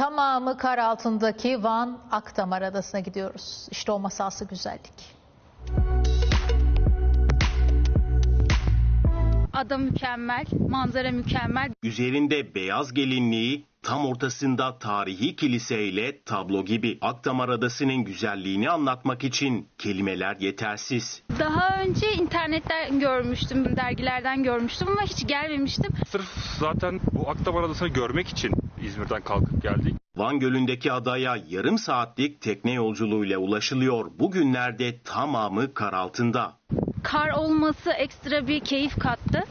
Tamamı kar altındaki Van Akdamar Adası'na gidiyoruz. İşte o masalsı güzellik. Ada mükemmel, manzara mükemmel. Üzerinde beyaz gelinliği, tam ortasında tarihi kiliseyle tablo gibi. Akdamar Adası'nın güzelliğini anlatmak için kelimeler yetersiz. Daha önce internetten görmüştüm, dergilerden görmüştüm ama hiç gelmemiştim. Sırf zaten bu Akdamar Adası'nı görmek için İzmir'den kalkıp geldik. Van Gölü'ndeki adaya yarım saatlik tekne yolculuğuyla ulaşılıyor. Bugünlerde tamamı kar altında. Kar olması ekstra bir keyif kattı.